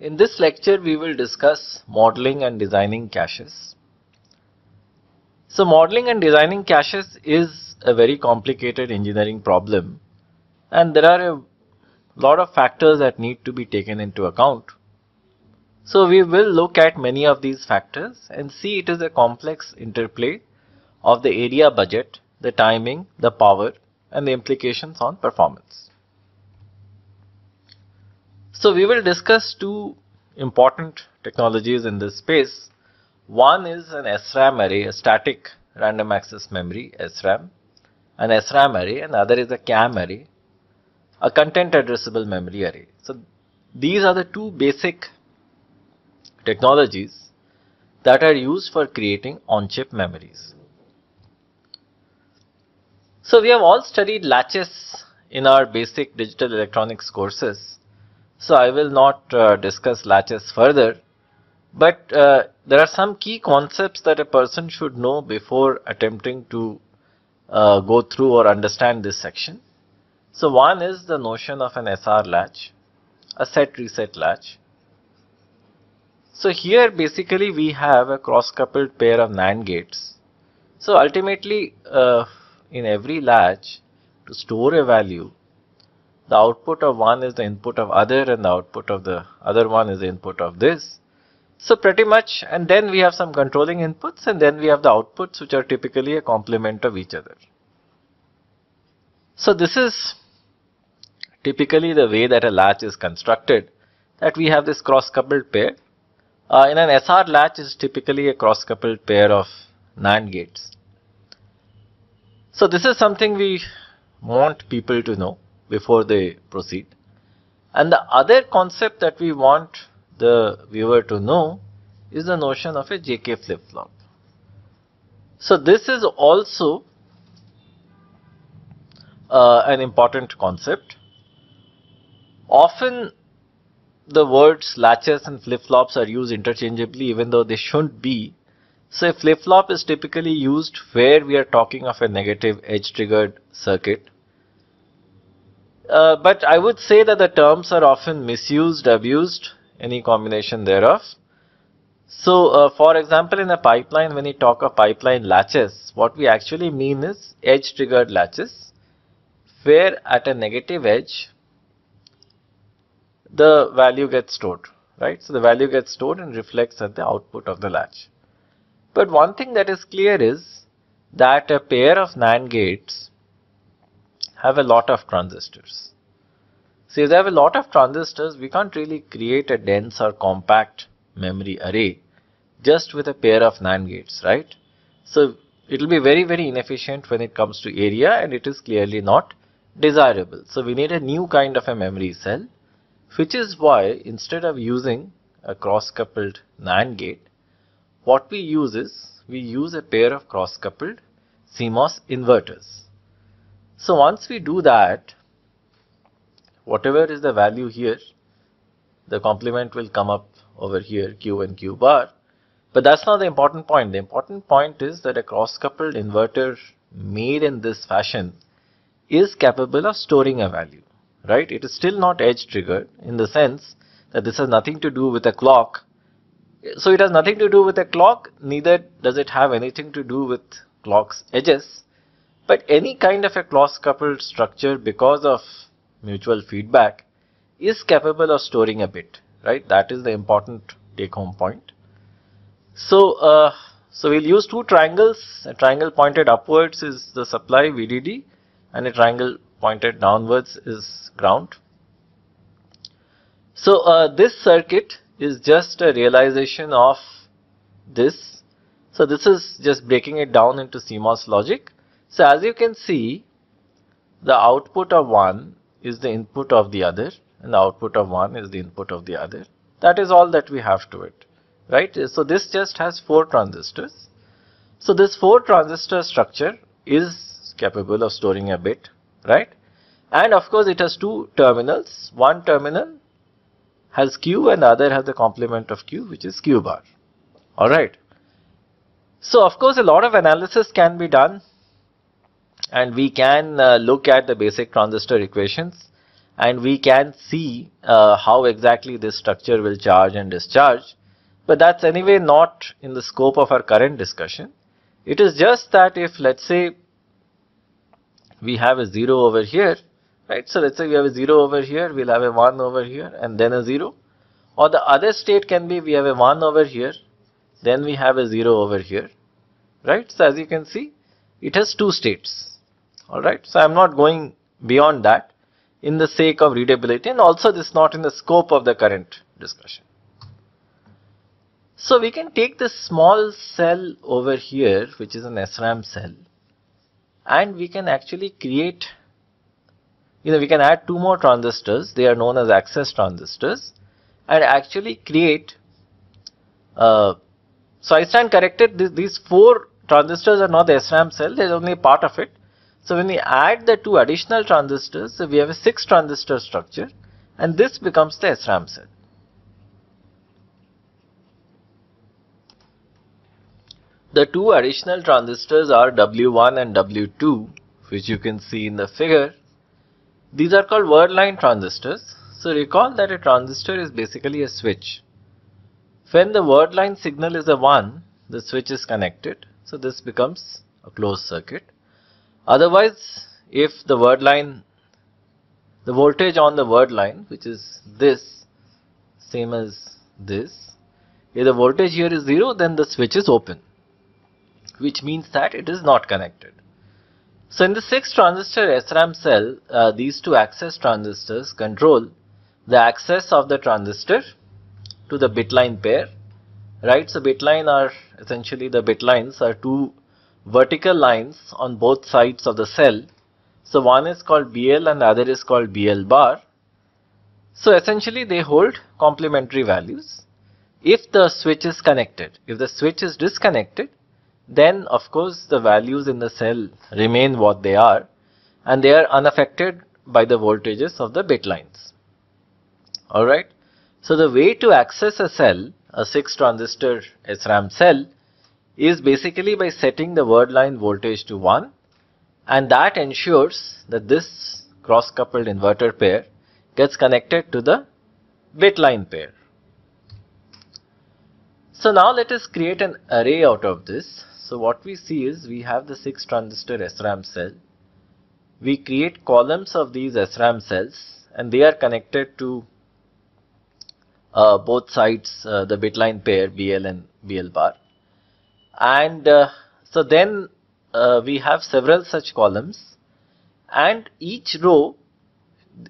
In this lecture, we will discuss modeling and designing caches. So modeling and designing caches is a very complicated engineering problem and there are a lot of factors that need to be taken into account. So we will look at many of these factors and see it is a complex interplay of the area budget, the timing, the power and the implications on performance. So we will discuss two important technologies in this space. One is an SRAM array, a static random access memory, SRAM, an SRAM array, and the other is a CAM array, a content addressable memory array. So these are the two basic technologies that are used for creating on-chip memories. So we have all studied latches in our basic digital electronics courses so I will not uh, discuss latches further, but uh, there are some key concepts that a person should know before attempting to uh, go through or understand this section. So one is the notion of an SR latch, a set reset latch. So here basically we have a cross coupled pair of NAND gates. So ultimately uh, in every latch to store a value the output of one is the input of other and the output of the other one is the input of this. So pretty much and then we have some controlling inputs and then we have the outputs which are typically a complement of each other. So this is typically the way that a latch is constructed that we have this cross coupled pair. Uh, in an SR latch is typically a cross coupled pair of NAND gates. So this is something we want people to know before they proceed. And the other concept that we want the viewer to know is the notion of a JK flip-flop. So this is also uh, an important concept. Often the words latches and flip-flops are used interchangeably even though they shouldn't be. So a flip-flop is typically used where we are talking of a negative edge triggered circuit uh, but I would say that the terms are often misused, abused, any combination thereof. So, uh, for example, in a pipeline, when we talk of pipeline latches, what we actually mean is edge triggered latches, where at a negative edge, the value gets stored, right? So, the value gets stored and reflects at the output of the latch. But one thing that is clear is that a pair of NAND gates have a lot of transistors. So if they have a lot of transistors, we can't really create a dense or compact memory array just with a pair of NAND gates, right? So it will be very, very inefficient when it comes to area and it is clearly not desirable. So we need a new kind of a memory cell, which is why instead of using a cross-coupled NAND gate, what we use is we use a pair of cross-coupled CMOS inverters. So once we do that, whatever is the value here, the complement will come up over here, Q and Q bar. But that's not the important point. The important point is that a cross-coupled inverter made in this fashion is capable of storing a value, right? It is still not edge triggered in the sense that this has nothing to do with a clock. So it has nothing to do with a clock, neither does it have anything to do with clock's edges. But any kind of a cross coupled structure because of mutual feedback is capable of storing a bit, right? That is the important take home point. So, uh, so we'll use two triangles. A triangle pointed upwards is the supply VDD and a triangle pointed downwards is ground. So uh, this circuit is just a realization of this. So this is just breaking it down into CMOS logic. So as you can see, the output of one is the input of the other and the output of one is the input of the other. That is all that we have to it, right? So this just has four transistors. So this four transistor structure is capable of storing a bit, right? And of course it has two terminals. One terminal has Q and the other has the complement of Q which is Q bar. Alright. So of course a lot of analysis can be done and we can uh, look at the basic transistor equations and we can see uh, how exactly this structure will charge and discharge. But that's anyway not in the scope of our current discussion. It is just that if let's say we have a 0 over here, right? So let's say we have a 0 over here, we'll have a 1 over here and then a 0. Or the other state can be we have a 1 over here, then we have a 0 over here, right? So as you can see, it has two states, alright? So I'm not going beyond that in the sake of readability and also this is not in the scope of the current discussion. So we can take this small cell over here which is an SRAM cell and we can actually create you know we can add two more transistors they are known as access transistors and actually create uh, so I stand corrected this, these four transistors are not the SRAM cell there is only part of it so when we add the two additional transistors so we have a six transistor structure and this becomes the SRAM cell The two additional transistors are W1 and W2 which you can see in the figure. These are called word line transistors. So recall that a transistor is basically a switch. When the word line signal is a 1, the switch is connected. So this becomes a closed circuit. Otherwise, if the word line, the voltage on the word line, which is this, same as this, if the voltage here is 0, then the switch is open which means that it is not connected. So in the 6 transistor SRAM cell, uh, these two access transistors control the access of the transistor to the bit line pair, right? So bit line are essentially the bit lines are two vertical lines on both sides of the cell. So one is called BL and the other is called BL bar. So essentially they hold complementary values. If the switch is connected, if the switch is disconnected, then of course the values in the cell remain what they are and they are unaffected by the voltages of the bit lines. Alright. So the way to access a cell, a 6 transistor SRAM cell is basically by setting the word line voltage to 1 and that ensures that this cross coupled inverter pair gets connected to the bit line pair. So now let us create an array out of this. So what we see is we have the 6 transistor SRAM cell. We create columns of these SRAM cells and they are connected to uh, both sides uh, the bitline pair BL and BL bar. And uh, so then uh, we have several such columns and each row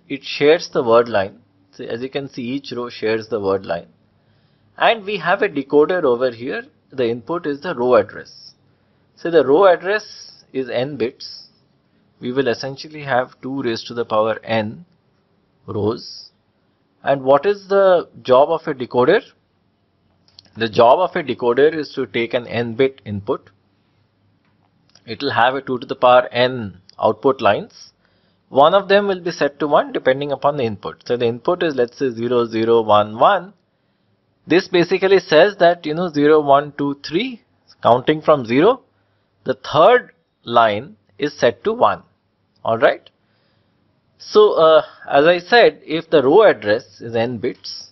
it shares the word line. So as you can see each row shares the word line and we have a decoder over here the input is the row address so the row address is n bits. We will essentially have 2 raised to the power n rows. And what is the job of a decoder? The job of a decoder is to take an n bit input. It will have a 2 to the power n output lines. One of them will be set to 1 depending upon the input. So the input is let's say 0, 0, 1, 1. This basically says that you know 0, 1, 2, 3 counting from 0 the third line is set to 1 alright. So uh, as I said if the row address is n bits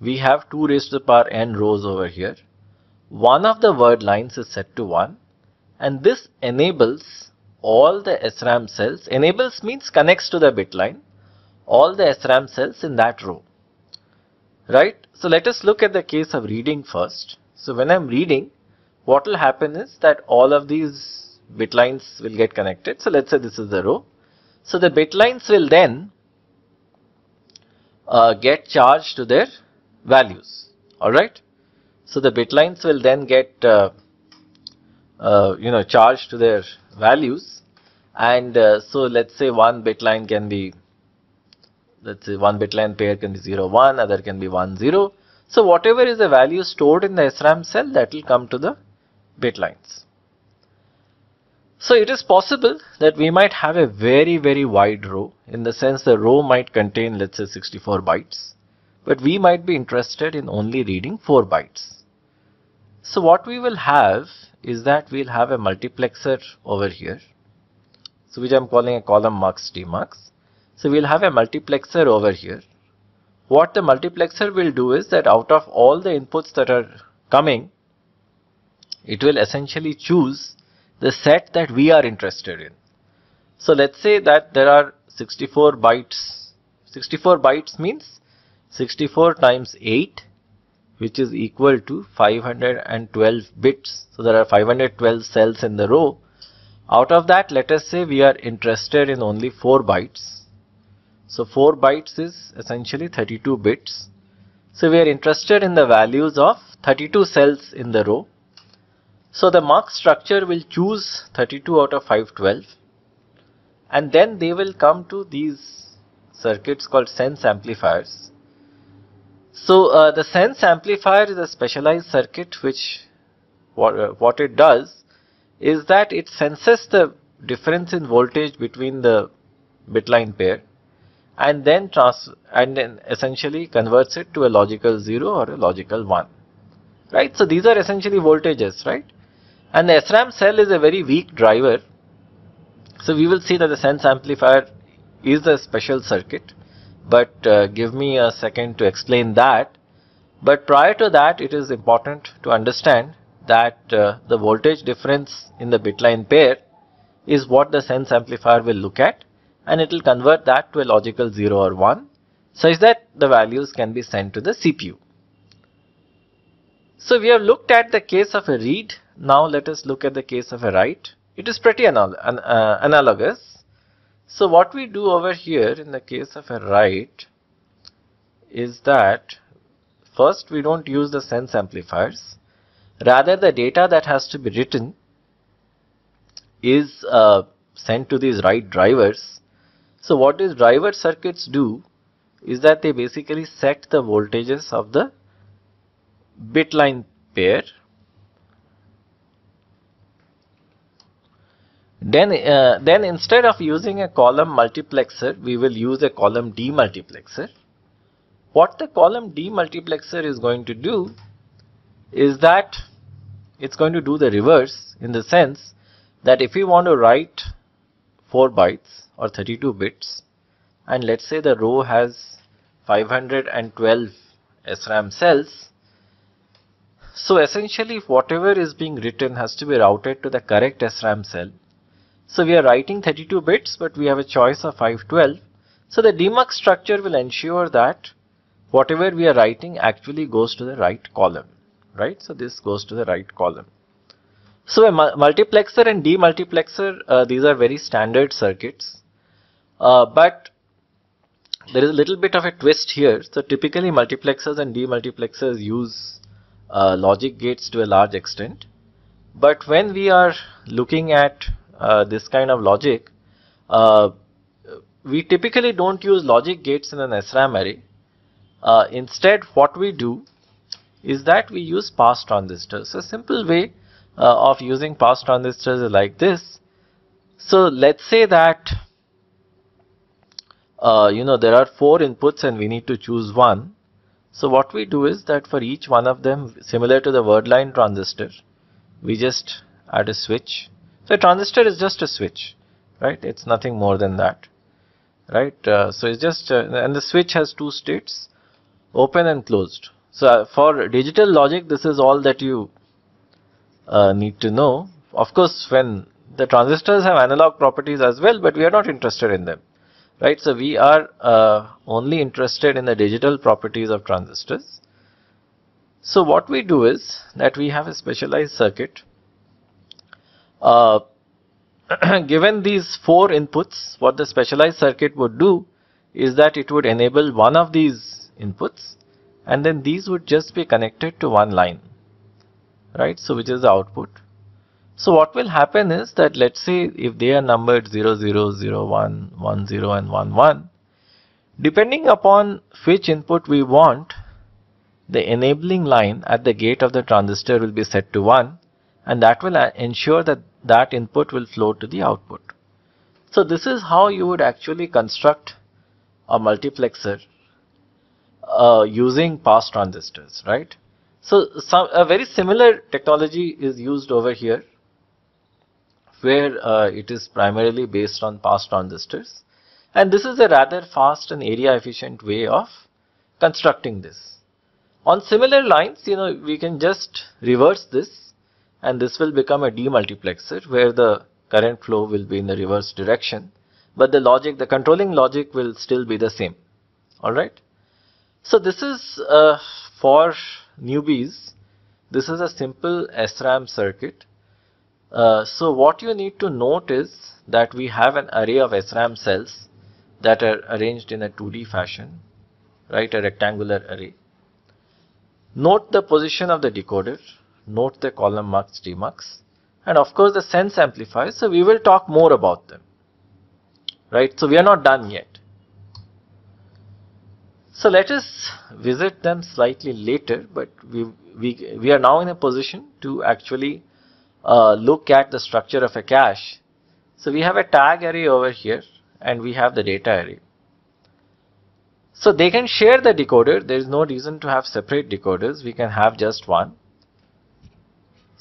we have 2 raised to the power n rows over here. One of the word lines is set to 1 and this enables all the SRAM cells, enables means connects to the bit line, all the SRAM cells in that row. Right. So let us look at the case of reading first. So when I am reading what will happen is that all of these bit lines will get connected. So let's say this is the row. So the bit lines will then uh, get charged to their values. Alright. So the bit lines will then get uh, uh, you know charged to their values and uh, so let's say one bit line can be let's say one bit line pair can be 0 1 other can be 1 0 so whatever is the value stored in the SRAM cell that will come to the bit lines. So it is possible that we might have a very very wide row in the sense the row might contain let's say 64 bytes but we might be interested in only reading 4 bytes. So what we will have is that we'll have a multiplexer over here so which I'm calling a column mux demux. So we'll have a multiplexer over here. What the multiplexer will do is that out of all the inputs that are coming, it will essentially choose the set that we are interested in. So let's say that there are 64 bytes. 64 bytes means 64 times 8 which is equal to 512 bits. So there are 512 cells in the row. Out of that let us say we are interested in only 4 bytes. So 4 bytes is essentially 32 bits. So we are interested in the values of 32 cells in the row. So the mux structure will choose 32 out of 512 and then they will come to these circuits called sense amplifiers. So uh, the sense amplifier is a specialized circuit which what, uh, what it does is that it senses the difference in voltage between the bitline pair and then trans and then essentially converts it to a logical 0 or a logical 1 right so these are essentially voltages right and the SRAM cell is a very weak driver. So we will see that the sense amplifier is a special circuit. But uh, give me a second to explain that. But prior to that, it is important to understand that uh, the voltage difference in the bitline pair is what the sense amplifier will look at and it will convert that to a logical 0 or 1 such that the values can be sent to the CPU. So we have looked at the case of a read now let us look at the case of a write. It is pretty anal an, uh, analogous. So what we do over here in the case of a write is that first we don't use the sense amplifiers. Rather the data that has to be written is uh, sent to these write drivers. So what these driver circuits do is that they basically set the voltages of the bit line pair Then, uh, then instead of using a column multiplexer, we will use a column demultiplexer. What the column demultiplexer is going to do is that it's going to do the reverse in the sense that if we want to write 4 bytes or 32 bits and let's say the row has 512 SRAM cells so essentially whatever is being written has to be routed to the correct SRAM cell so we are writing 32 bits, but we have a choice of 512. So the demux structure will ensure that whatever we are writing actually goes to the right column, right? So this goes to the right column. So a multiplexer and demultiplexer, uh, these are very standard circuits, uh, but there is a little bit of a twist here. So typically multiplexers and demultiplexers use uh, logic gates to a large extent. But when we are looking at this kind of logic, uh, we typically don't use logic gates in an SRAM array. Uh, instead, what we do is that we use pass transistors. A simple way uh, of using pass transistors is like this. So let's say that uh, you know there are four inputs and we need to choose one. So what we do is that for each one of them, similar to the word line transistor, we just add a switch so a transistor is just a switch, right? It's nothing more than that, right? Uh, so it's just, uh, and the switch has two states, open and closed. So uh, for digital logic, this is all that you uh, need to know. Of course, when the transistors have analog properties as well, but we are not interested in them, right? So we are uh, only interested in the digital properties of transistors. So what we do is that we have a specialized circuit uh, given these four inputs, what the specialized circuit would do is that it would enable one of these inputs and then these would just be connected to one line, right? So which is the output. So what will happen is that let's say if they are numbered 0, 0, 0, 1, 1, 0 and 1, 1, depending upon which input we want, the enabling line at the gate of the transistor will be set to 1 and that will uh, ensure that that input will flow to the output. So this is how you would actually construct a multiplexer uh, using pass transistors, right? So some, a very similar technology is used over here where uh, it is primarily based on pass transistors And this is a rather fast and area efficient way of constructing this. On similar lines, you know, we can just reverse this and this will become a demultiplexer where the current flow will be in the reverse direction, but the logic, the controlling logic will still be the same. Alright. So this is uh, for newbies, this is a simple SRAM circuit. Uh, so what you need to note is that we have an array of SRAM cells that are arranged in a 2D fashion, right, a rectangular array. Note the position of the decoder, note the column mux demux, and of course the sense amplifiers. So we will talk more about them, right? So we are not done yet. So let us visit them slightly later, but we, we, we are now in a position to actually uh, look at the structure of a cache. So we have a tag array over here and we have the data array. So they can share the decoder. There is no reason to have separate decoders. We can have just one.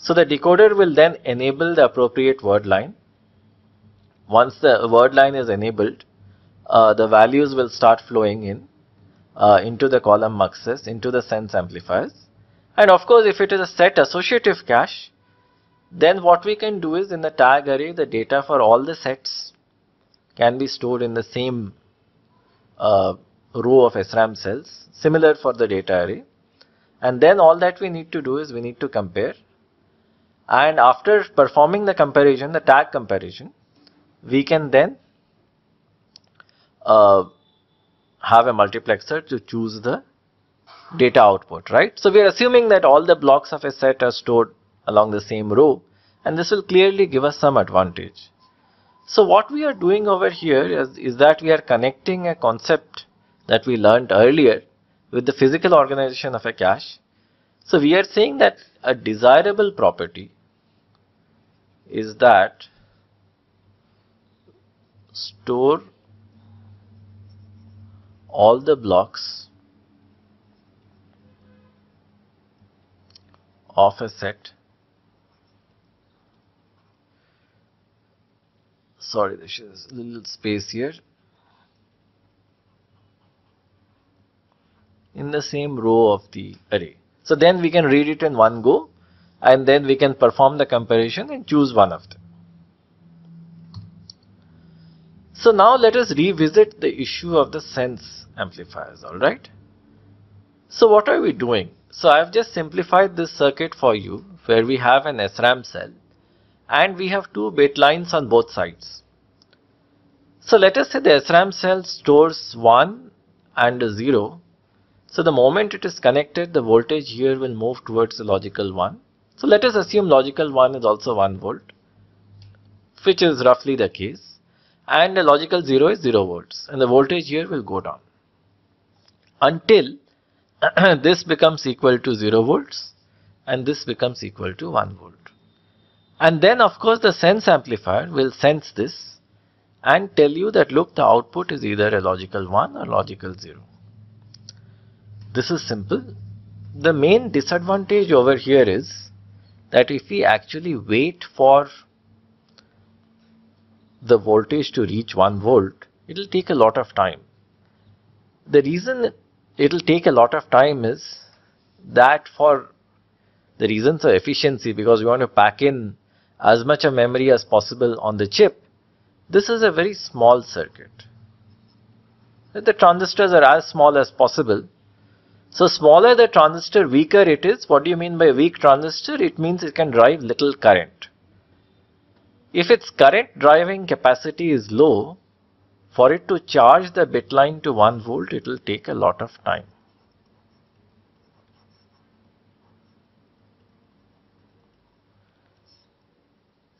So the decoder will then enable the appropriate word line. Once the word line is enabled, uh, the values will start flowing in uh, into the column muxes, into the sense amplifiers. And of course, if it is a set associative cache, then what we can do is in the tag array, the data for all the sets can be stored in the same uh, row of SRAM cells, similar for the data array. And then all that we need to do is we need to compare. And after performing the comparison, the tag comparison, we can then uh, have a multiplexer to choose the data output, right? So we are assuming that all the blocks of a set are stored along the same row and this will clearly give us some advantage. So what we are doing over here is, is that we are connecting a concept that we learned earlier with the physical organization of a cache. So we are saying that a desirable property is that store all the blocks of a set. Sorry there's a little space here. In the same row of the array. So then we can read it in one go and then we can perform the comparison and choose one of them. So now let us revisit the issue of the sense amplifiers, alright. So what are we doing? So I have just simplified this circuit for you where we have an SRAM cell and we have two bit lines on both sides. So let us say the SRAM cell stores 1 and 0. So the moment it is connected, the voltage here will move towards the logical 1. So let us assume logical 1 is also 1 volt, which is roughly the case. And the logical 0 is 0 volts. And the voltage here will go down. Until this becomes equal to 0 volts and this becomes equal to 1 volt. And then of course the sense amplifier will sense this and tell you that look the output is either a logical 1 or logical 0. This is simple. The main disadvantage over here is that if we actually wait for the voltage to reach 1 volt, it will take a lot of time. The reason it will take a lot of time is that for the reasons of efficiency because we want to pack in as much of memory as possible on the chip, this is a very small circuit. The transistors are as small as possible. So smaller the transistor, weaker it is. What do you mean by weak transistor? It means it can drive little current. If its current driving capacity is low, for it to charge the bit line to 1 volt, it will take a lot of time.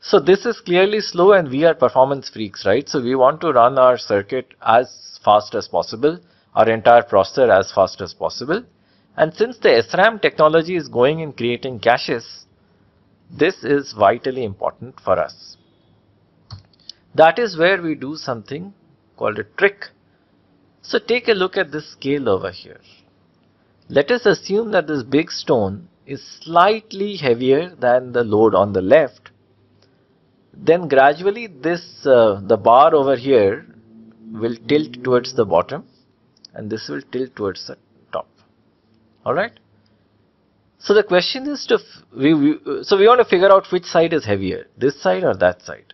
So this is clearly slow and we are performance freaks, right? So we want to run our circuit as fast as possible, our entire processor as fast as possible. And since the SRAM technology is going in creating caches, this is vitally important for us. That is where we do something called a trick. So take a look at this scale over here. Let us assume that this big stone is slightly heavier than the load on the left then gradually this uh, the bar over here will tilt towards the bottom and this will tilt towards the top. Alright. So the question is to, we, we, so we want to figure out which side is heavier, this side or that side.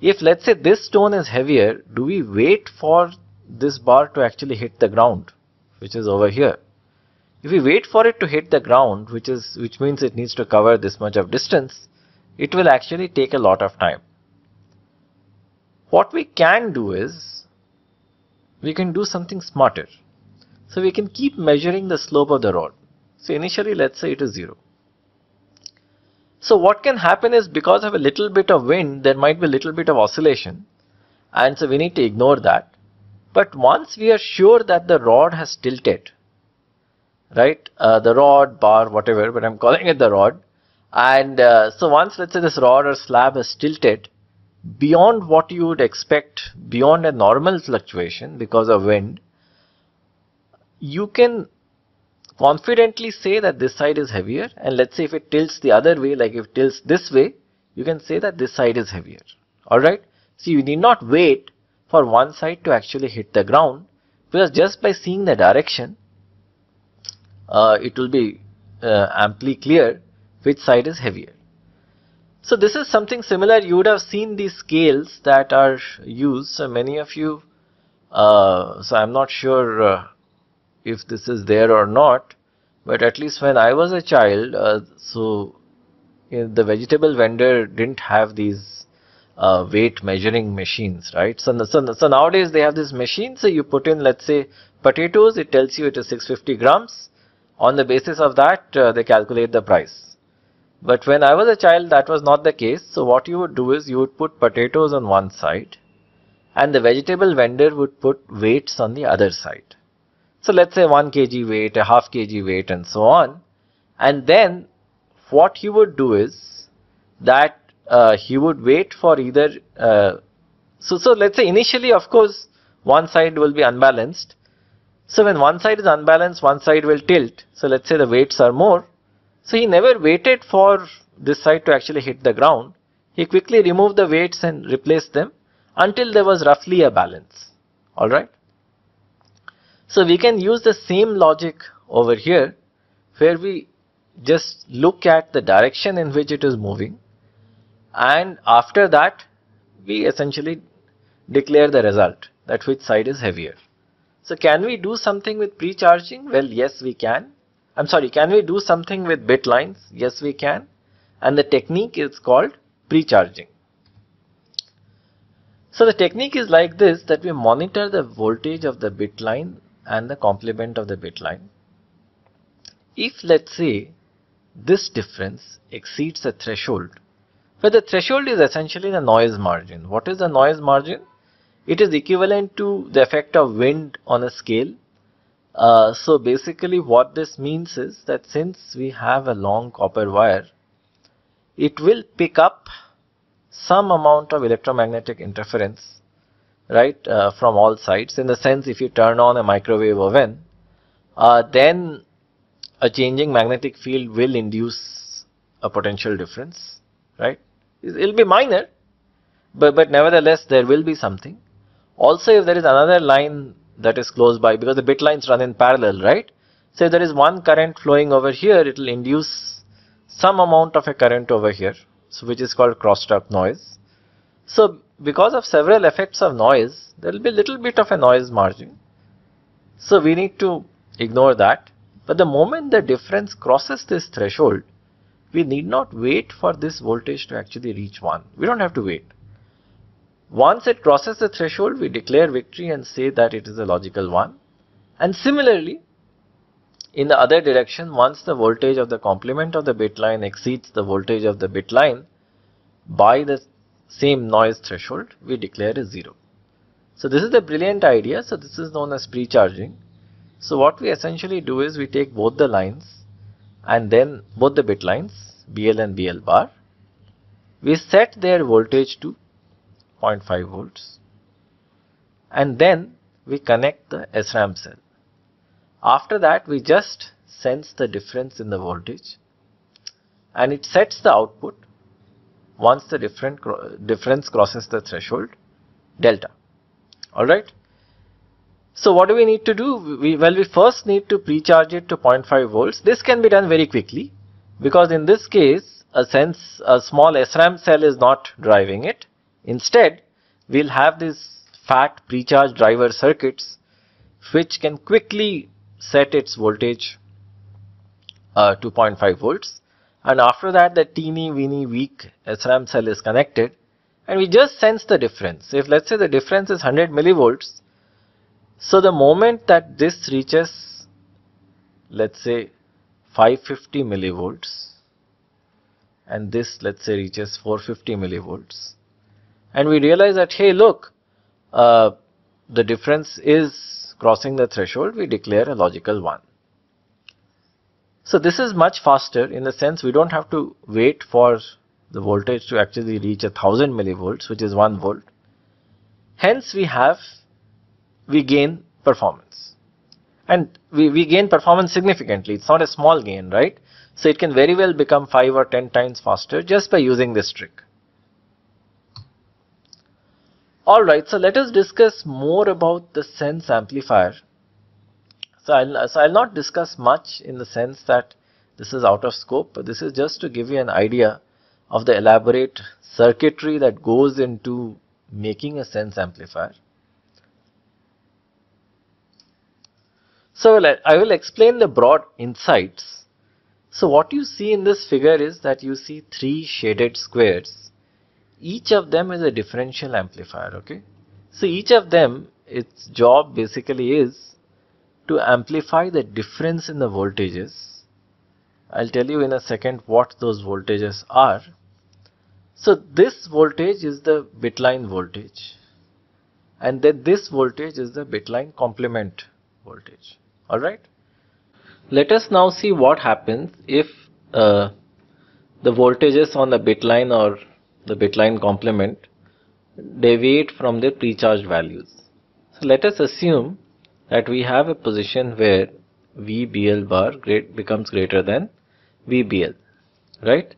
If let's say this stone is heavier, do we wait for this bar to actually hit the ground, which is over here? If we wait for it to hit the ground, which is which means it needs to cover this much of distance, it will actually take a lot of time. What we can do is, we can do something smarter. So we can keep measuring the slope of the rod. So initially let's say it is 0. So what can happen is because of a little bit of wind there might be a little bit of oscillation and so we need to ignore that. But once we are sure that the rod has tilted, right, uh, the rod, bar, whatever, but I'm calling it the rod and uh, so once let's say this rod or slab is tilted beyond what you would expect beyond a normal fluctuation because of wind, you can confidently say that this side is heavier. And let's say if it tilts the other way like if it tilts this way you can say that this side is heavier. Alright so you need not wait for one side to actually hit the ground because just by seeing the direction uh, it will be uh, amply clear which side is heavier so this is something similar. You would have seen these scales that are used. So many of you uh, so I'm not sure uh, if this is there or not but at least when I was a child uh, so the vegetable vendor didn't have these uh, weight measuring machines right? So, so, so nowadays they have this machine so you put in let's say potatoes. It tells you it is 650 grams. On the basis of that uh, they calculate the price but when I was a child that was not the case so what you would do is you would put potatoes on one side and the vegetable vendor would put weights on the other side so let's say 1 kg weight, a half kg weight and so on. And then what he would do is that uh, he would wait for either, uh, so, so let's say initially of course one side will be unbalanced. So when one side is unbalanced, one side will tilt. So let's say the weights are more. So he never waited for this side to actually hit the ground. He quickly removed the weights and replaced them until there was roughly a balance. Alright. So we can use the same logic over here where we just look at the direction in which it is moving and after that we essentially declare the result that which side is heavier. So can we do something with pre-charging? Well yes we can. I'm sorry can we do something with bit lines? Yes we can and the technique is called pre-charging. So the technique is like this that we monitor the voltage of the bit line and the complement of the bit line. If let's say this difference exceeds a threshold, where the threshold is essentially the noise margin. What is the noise margin? It is equivalent to the effect of wind on a scale. Uh, so basically what this means is that since we have a long copper wire, it will pick up some amount of electromagnetic interference right uh, from all sides. In the sense if you turn on a microwave oven uh, then a changing magnetic field will induce a potential difference right? It will be minor but, but nevertheless there will be something. Also if there is another line that is close by because the bit lines run in parallel right so if there is one current flowing over here it will induce some amount of a current over here so which is called crosstalk noise so because of several effects of noise, there will be a little bit of a noise margin. So we need to ignore that. But the moment the difference crosses this threshold, we need not wait for this voltage to actually reach 1. We don't have to wait. Once it crosses the threshold, we declare victory and say that it is a logical one. And similarly, in the other direction, once the voltage of the complement of the bit line exceeds the voltage of the bit line by the same noise threshold we declare is 0. So this is the brilliant idea. So this is known as pre-charging. So what we essentially do is we take both the lines and then both the bit lines BL and BL bar. We set their voltage to 0.5 volts and then we connect the SRAM cell. After that we just sense the difference in the voltage and it sets the output once the different difference crosses the threshold delta Alright. So what do we need to do? We, well, we first need to precharge it to 0.5 volts. This can be done very quickly because in this case, a sense, a small SRAM cell is not driving it. Instead, we'll have these fat precharged driver circuits which can quickly set its voltage uh, to 0.5 volts and after that the teeny weeny weak SRAM cell is connected and we just sense the difference. If let's say the difference is 100 millivolts, so the moment that this reaches let's say 550 millivolts and this let's say reaches 450 millivolts and we realize that hey look uh, the difference is crossing the threshold we declare a logical 1. So this is much faster in the sense we don't have to wait for the voltage to actually reach a thousand millivolts which is 1 volt. Hence we have, we gain performance and we, we gain performance significantly. It's not a small gain, right? So it can very well become 5 or 10 times faster just by using this trick. Alright, so let us discuss more about the sense amplifier so I'll, so I'll not discuss much in the sense that this is out of scope, but this is just to give you an idea of the elaborate circuitry that goes into making a sense amplifier. So I will explain the broad insights. So what you see in this figure is that you see three shaded squares. Each of them is a differential amplifier, okay? So each of them, its job basically is to amplify the difference in the voltages. I'll tell you in a second what those voltages are. So this voltage is the bitline voltage and then this voltage is the bitline complement voltage. Alright. Let us now see what happens if uh, the voltages on the bitline or the bitline complement deviate from their precharged values. So let us assume that we have a position where VBL bar great becomes greater than VBL, right?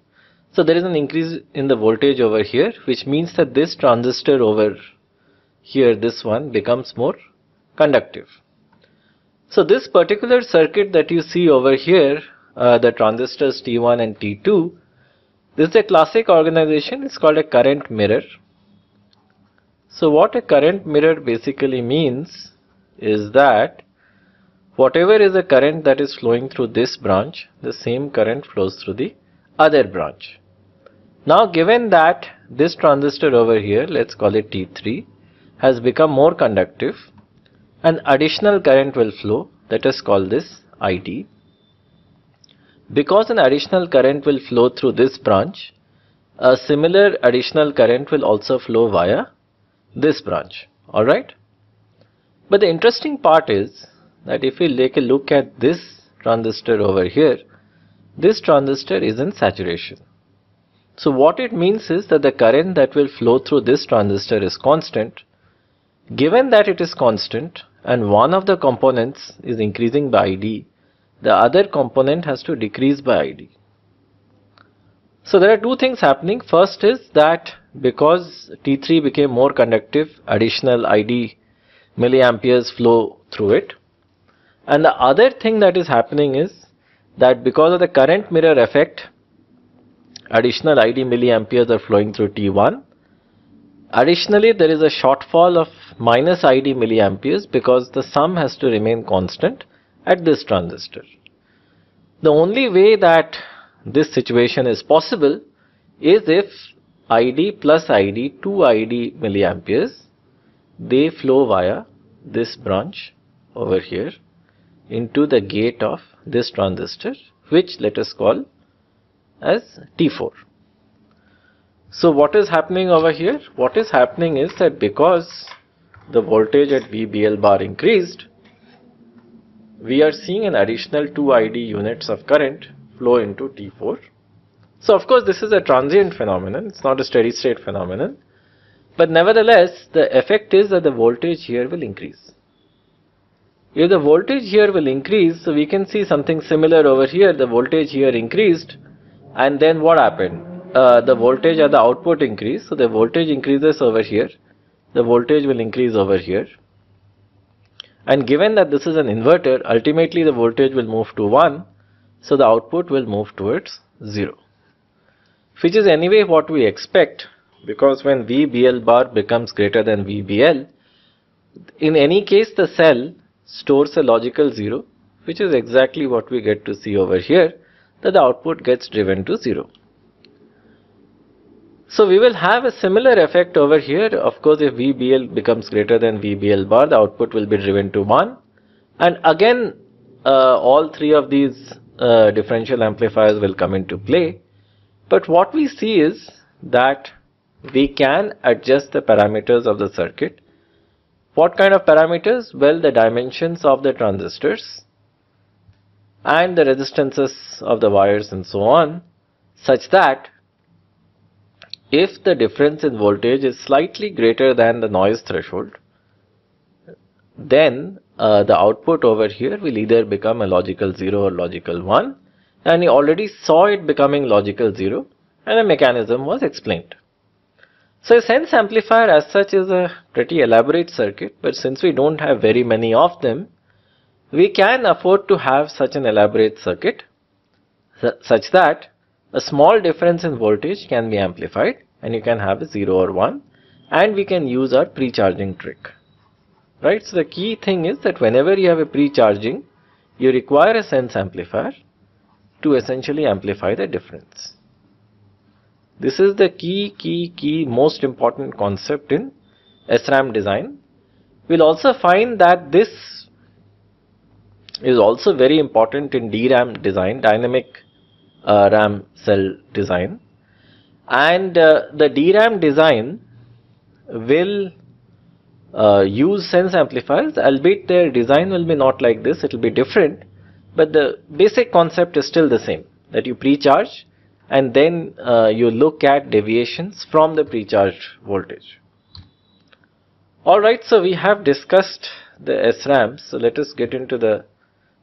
So there is an increase in the voltage over here, which means that this transistor over here, this one becomes more conductive. So this particular circuit that you see over here, uh, the transistors T1 and T2, this is a classic organization, it's called a current mirror. So what a current mirror basically means is that whatever is the current that is flowing through this branch, the same current flows through the other branch. Now given that this transistor over here, let's call it T3, has become more conductive, an additional current will flow, let us call this ID. Because an additional current will flow through this branch, a similar additional current will also flow via this branch, alright. But the interesting part is that if we take a look at this transistor over here, this transistor is in saturation. So what it means is that the current that will flow through this transistor is constant. Given that it is constant and one of the components is increasing by ID, the other component has to decrease by ID. So there are two things happening. First is that because T3 became more conductive, additional ID milliamperes flow through it. And the other thing that is happening is that because of the current mirror effect, additional ID milliamperes are flowing through T1. Additionally, there is a shortfall of minus ID milliamperes because the sum has to remain constant at this transistor. The only way that this situation is possible is if ID plus ID, 2 ID milliamperes they flow via this branch over here into the gate of this transistor which let us call as T4. So what is happening over here? What is happening is that because the voltage at VBL bar increased, we are seeing an additional 2 ID units of current flow into T4. So of course this is a transient phenomenon, it's not a steady state phenomenon. But nevertheless, the effect is that the voltage here will increase. If the voltage here will increase, so we can see something similar over here. The voltage here increased and then what happened? Uh, the voltage at the output increased. So the voltage increases over here the voltage will increase over here. And given that this is an inverter, ultimately the voltage will move to 1, so the output will move towards 0. Which is anyway what we expect because when VBL bar becomes greater than VBL, in any case the cell stores a logical 0 which is exactly what we get to see over here that the output gets driven to 0. So we will have a similar effect over here. Of course, if VBL becomes greater than VBL bar, the output will be driven to 1. And again, uh, all three of these uh, differential amplifiers will come into play. But what we see is that we can adjust the parameters of the circuit. What kind of parameters? Well, the dimensions of the transistors and the resistances of the wires and so on such that if the difference in voltage is slightly greater than the noise threshold, then uh, the output over here will either become a logical 0 or logical 1 and you already saw it becoming logical 0 and the mechanism was explained. So a sense amplifier as such is a pretty elaborate circuit but since we don't have very many of them, we can afford to have such an elaborate circuit such that a small difference in voltage can be amplified and you can have a 0 or 1 and we can use our pre-charging trick. Right, so the key thing is that whenever you have a pre-charging, you require a sense amplifier to essentially amplify the difference. This is the key, key, key most important concept in SRAM design. We'll also find that this is also very important in DRAM design, dynamic RAM cell design and uh, the DRAM design will uh, use sense amplifiers albeit their design will be not like this it will be different but the basic concept is still the same that you pre-charge and then uh, you look at deviations from the pre-charged voltage. Alright, so we have discussed the SRAMs. So let us get into the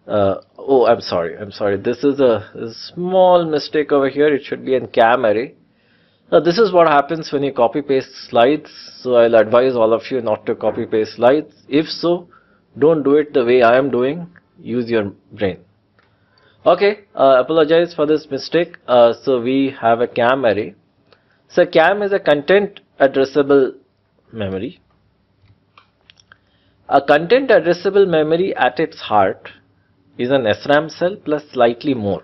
uh, oh I'm sorry. I'm sorry. This is a, a, small mistake over here. It should be in CAM array now this is what happens when you copy paste slides. So I'll advise all of you not to copy paste slides. If so don't do it the way I am doing. Use your brain. Okay. Uh, apologize for this mistake. Uh, so we have a CAM array so CAM is a content addressable memory. A content addressable memory at its heart is an SRAM cell plus slightly more.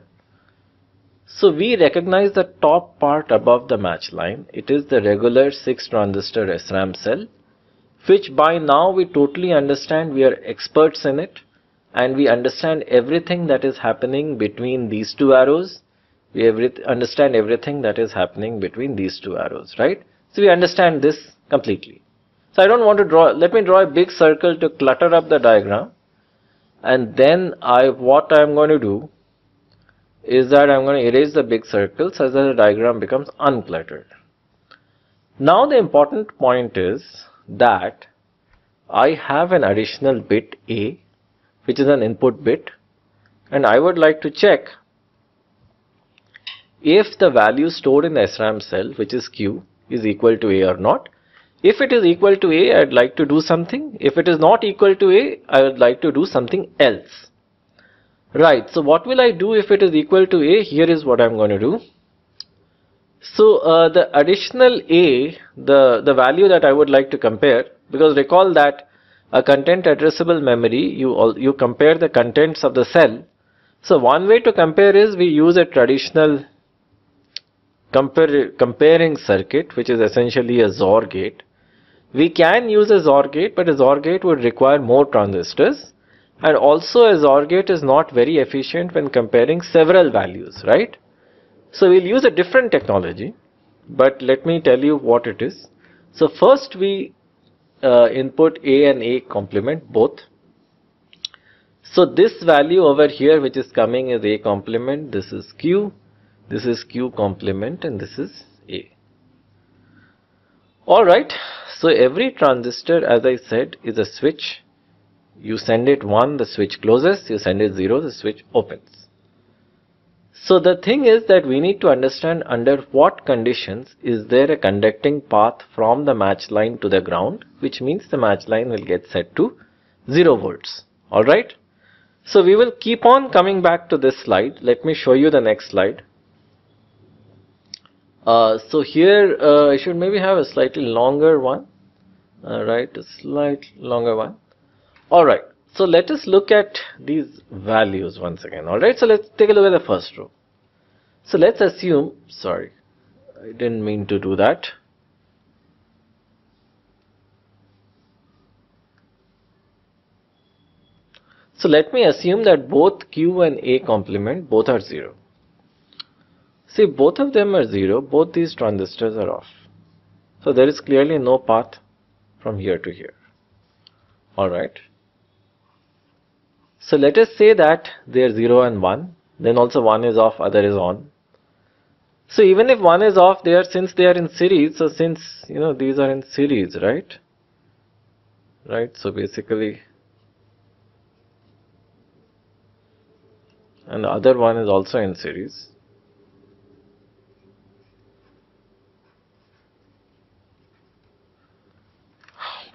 So we recognize the top part above the match line. It is the regular 6 transistor SRAM cell which by now we totally understand we are experts in it and we understand everything that is happening between these two arrows. We every understand everything that is happening between these two arrows, right? So we understand this completely. So I don't want to draw, let me draw a big circle to clutter up the diagram and then I what I'm going to do is that I'm going to erase the big circle such that the diagram becomes uncluttered. Now the important point is that I have an additional bit A which is an input bit and I would like to check if the value stored in the SRAM cell which is Q is equal to A or not if it is equal to A, I'd like to do something. If it is not equal to A, I would like to do something else. Right, so what will I do if it is equal to A? Here is what I'm going to do. So uh, the additional A, the, the value that I would like to compare, because recall that a content addressable memory, you, all, you compare the contents of the cell. So one way to compare is we use a traditional compare, comparing circuit, which is essentially a XOR gate. We can use a XOR gate, but a XOR gate would require more transistors. And also a XOR gate is not very efficient when comparing several values, right? So we'll use a different technology, but let me tell you what it is. So first we uh, input A and A complement both. So this value over here which is coming is A complement, this is Q, this is Q complement and this is A. Alright, so every transistor as I said is a switch. You send it 1, the switch closes, you send it 0, the switch opens. So the thing is that we need to understand under what conditions is there a conducting path from the match line to the ground which means the match line will get set to 0 volts alright. So we will keep on coming back to this slide let me show you the next slide. Uh, so here uh, I should maybe have a slightly longer one alright a slightly longer one alright so let us look at these values once again. Alright, so let's take a look at the first row. So let's assume, sorry, I didn't mean to do that. So let me assume that both Q and A complement both are 0. See both of them are 0, both these transistors are off. So there is clearly no path from here to here. Alright. So let us say that they are 0 and 1, then also one is off, other is on. So even if one is off, they are since they are in series, so since you know these are in series, right? Right, so basically and the other one is also in series.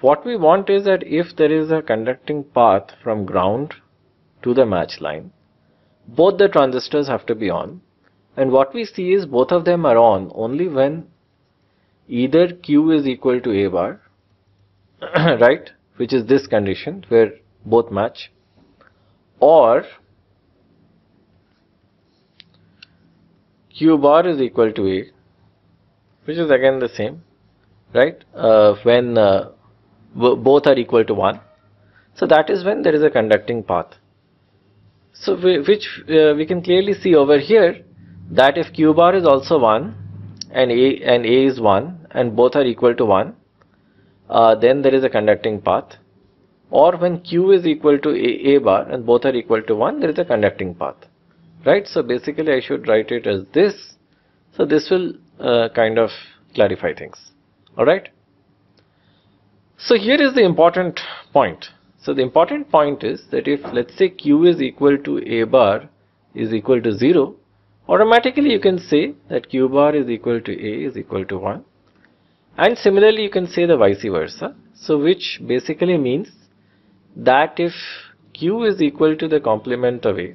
What we want is that if there is a conducting path from ground to the match line. Both the transistors have to be on and what we see is both of them are on only when either Q is equal to A bar right which is this condition where both match or Q bar is equal to A which is again the same right uh, when uh, both are equal to 1 so that is when there is a conducting path. So which uh, we can clearly see over here that if q bar is also 1 and a and a is 1 and both are equal to 1 uh, then there is a conducting path. Or when q is equal to a, a bar and both are equal to 1 there is a conducting path. Right? So basically I should write it as this. So this will uh, kind of clarify things. Alright so here is the important point so the important point is that if let's say q is equal to a bar is equal to 0, automatically you can say that q bar is equal to a is equal to 1 and similarly you can say the vice versa. So which basically means that if q is equal to the complement of a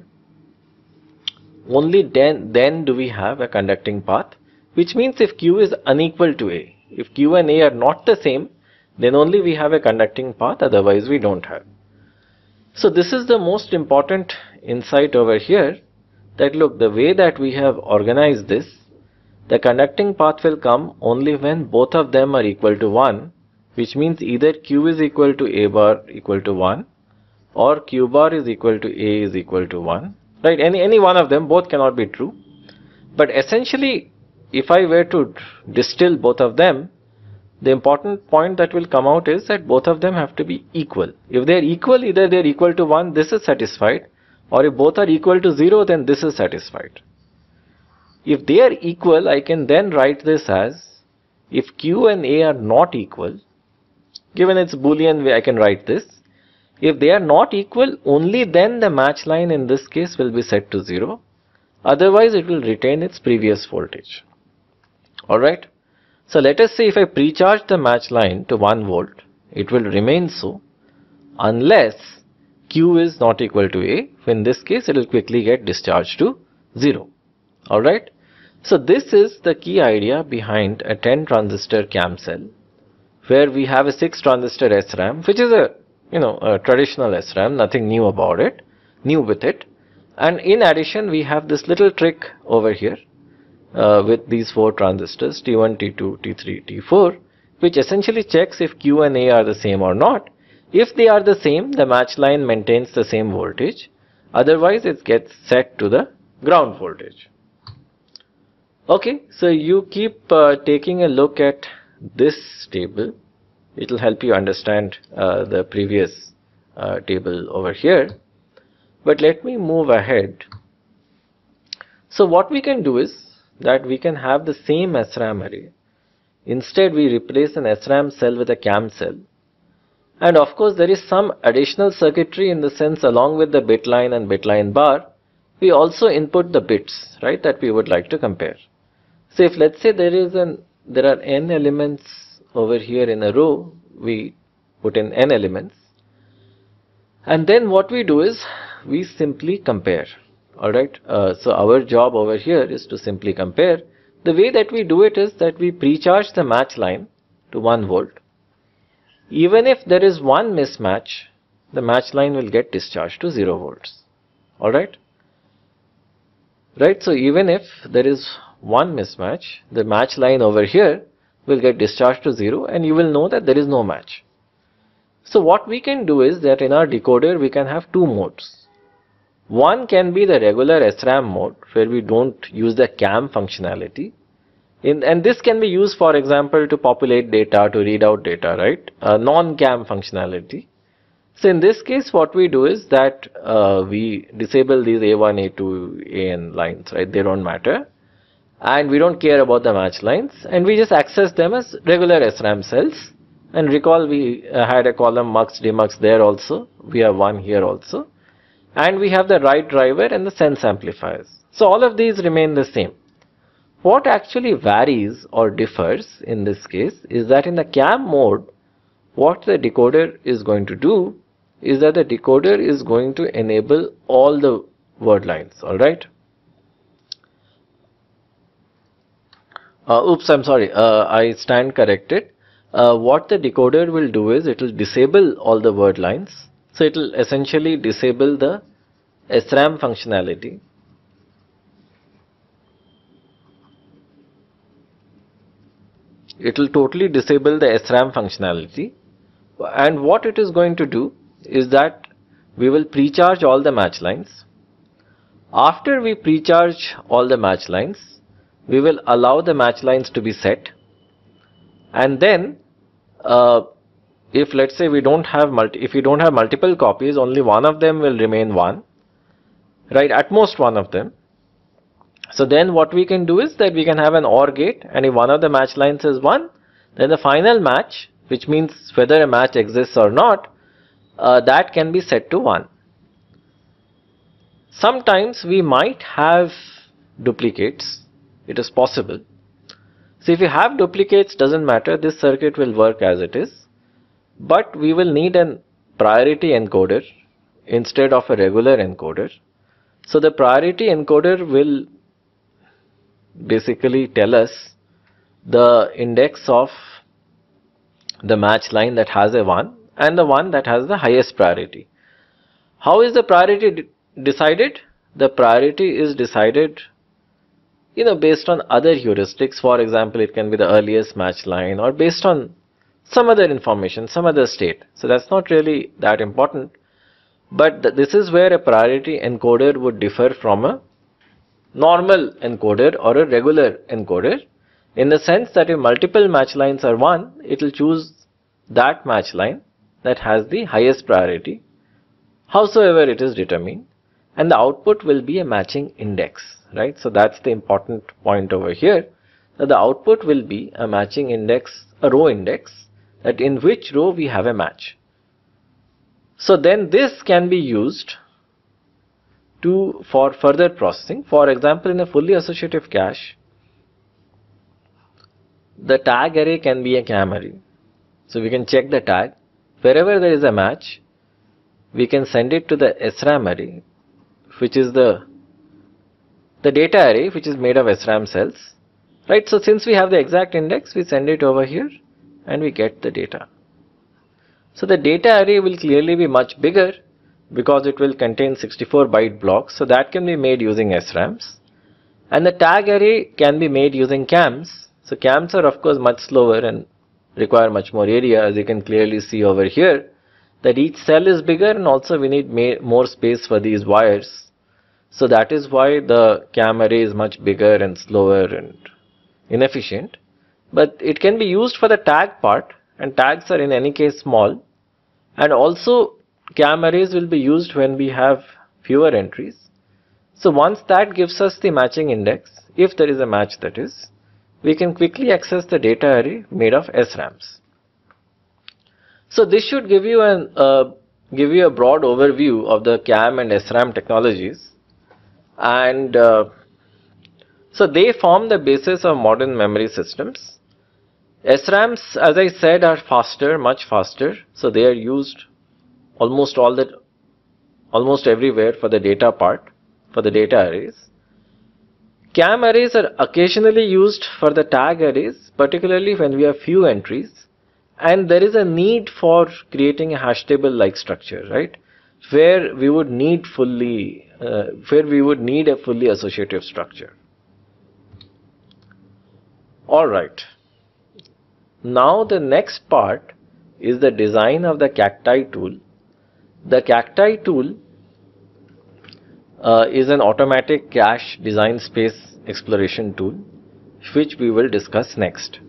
only then, then do we have a conducting path which means if q is unequal to a if q and a are not the same then only we have a conducting path otherwise we don't have. So this is the most important insight over here that look the way that we have organized this the conducting path will come only when both of them are equal to 1 which means either q is equal to a bar equal to 1 or q bar is equal to a is equal to 1 right any any one of them both cannot be true but essentially if I were to distill both of them the important point that will come out is that both of them have to be equal. If they are equal, either they are equal to 1, this is satisfied, or if both are equal to 0, then this is satisfied. If they are equal, I can then write this as if q and a are not equal, given its boolean way I can write this. If they are not equal, only then the match line in this case will be set to 0. Otherwise, it will retain its previous voltage. Alright. So let us say if I precharge the match line to 1 volt, it will remain so unless Q is not equal to A. In this case, it will quickly get discharged to 0. Alright. So this is the key idea behind a 10 transistor CAM cell where we have a 6 transistor SRAM which is a you know a traditional SRAM, nothing new about it, new with it. And in addition, we have this little trick over here uh, with these four transistors T1, T2, T3, T4 which essentially checks if Q and A are the same or not. If they are the same, the match line maintains the same voltage. Otherwise, it gets set to the ground voltage. Okay, so you keep uh, taking a look at this table. It will help you understand uh, the previous uh, table over here. But let me move ahead. So what we can do is that we can have the same SRAM array. Instead, we replace an SRAM cell with a CAM cell. And of course, there is some additional circuitry in the sense along with the bit line and bit line bar, we also input the bits, right, that we would like to compare. So if let's say there is an, there are n elements over here in a row, we put in n elements. And then what we do is we simply compare. Alright, uh, so our job over here is to simply compare. The way that we do it is that we pre-charge the match line to 1 volt. Even if there is one mismatch, the match line will get discharged to 0 volts. Alright? Right, so even if there is one mismatch, the match line over here will get discharged to 0 and you will know that there is no match. So what we can do is that in our decoder we can have two modes. One can be the regular SRAM mode where we don't use the CAM functionality. In, and this can be used for example to populate data, to read out data, right? A non-CAM functionality. So in this case what we do is that uh, we disable these A1, A2, AN lines, right? They don't matter. And we don't care about the match lines and we just access them as regular SRAM cells. And recall we uh, had a column mux, demux there also. We have one here also and we have the write driver and the sense amplifiers. So all of these remain the same. What actually varies or differs in this case is that in the CAM mode, what the decoder is going to do is that the decoder is going to enable all the word lines, alright? Uh, oops, I'm sorry, uh, I stand corrected. Uh, what the decoder will do is it will disable all the word lines. So it will essentially disable the SRAM functionality. It will totally disable the SRAM functionality. And what it is going to do is that we will pre-charge all the match lines. After we pre-charge all the match lines we will allow the match lines to be set. And then uh, if let's say we don't have multi if we don't have multiple copies only one of them will remain one right at most one of them so then what we can do is that we can have an OR gate and if one of the match lines is 1 then the final match which means whether a match exists or not uh, that can be set to 1. Sometimes we might have duplicates it is possible. So if you have duplicates doesn't matter this circuit will work as it is but we will need an priority encoder instead of a regular encoder so the priority encoder will basically tell us the index of the match line that has a 1 and the one that has the highest priority. How is the priority de decided? The priority is decided you know based on other heuristics for example it can be the earliest match line or based on some other information some other state so that's not really that important but th this is where a priority encoder would differ from a normal encoder or a regular encoder in the sense that if multiple match lines are 1, it will choose that match line that has the highest priority, howsoever it is determined, and the output will be a matching index, right? So that's the important point over here, that the output will be a matching index, a row index, that in which row we have a match. So then this can be used to for further processing. For example, in a fully associative cache, the tag array can be a CAM array. So we can check the tag. Wherever there is a match, we can send it to the SRAM array, which is the the data array which is made of SRAM cells. Right, so since we have the exact index, we send it over here and we get the data. So the data array will clearly be much bigger because it will contain 64 byte blocks. So that can be made using SRAMs. And the tag array can be made using CAMs. So CAMs are of course much slower and require much more area as you can clearly see over here that each cell is bigger and also we need more space for these wires. So that is why the CAM array is much bigger and slower and inefficient. But it can be used for the tag part and tags are in any case small and also CAM arrays will be used when we have fewer entries. So once that gives us the matching index, if there is a match that is, we can quickly access the data array made of SRAMs. So this should give you an uh, give you a broad overview of the CAM and SRAM technologies. and uh, so they form the basis of modern memory systems. SRAMs as I said are faster, much faster, so they are used almost all the almost everywhere for the data part, for the data arrays. CAM arrays are occasionally used for the tag arrays, particularly when we have few entries and there is a need for creating a hash table like structure, right? Where we would need fully, uh, where we would need a fully associative structure. Alright. Now the next part is the design of the cacti tool. The cacti tool uh, is an automatic cache design space exploration tool which we will discuss next.